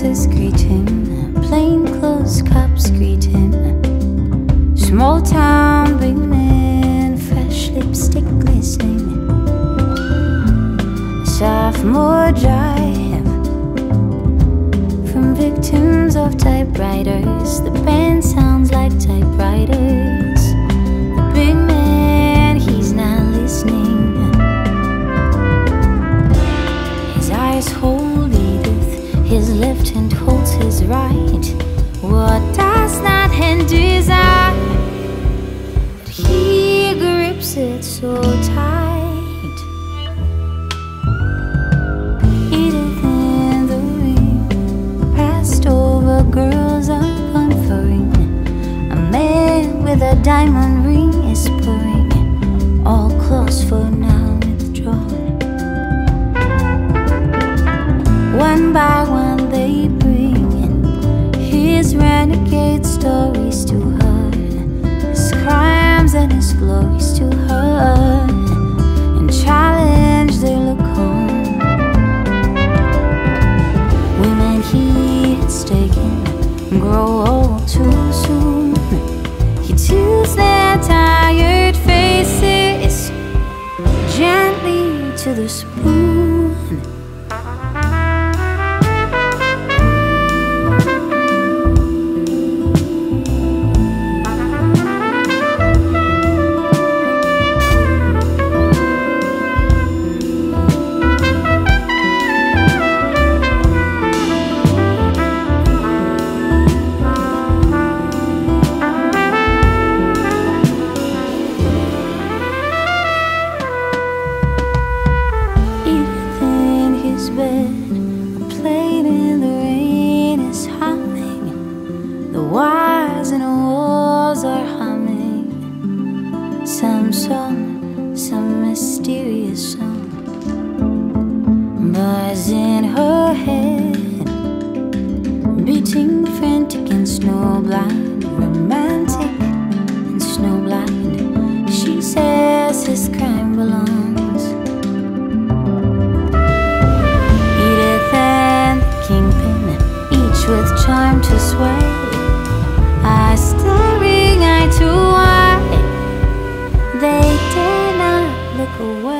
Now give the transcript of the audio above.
horses greeting, plainclothes cops greeting, small town big men, fresh lipstick glistening, sophomore drive from victims of typewriters. The band sounds like typewriters. The big man, he's not listening. His eyes hold What does that hand desire? But he grips it so tight. Edith in the ring, passed over girls up on for ring. A man with a diamond ring is purring, all close for now renegade stories to her, his crimes and his glories to her, and challenge look on. Women he has taken grow old charm to sway. Eye staring eye to eye, they dare not look away.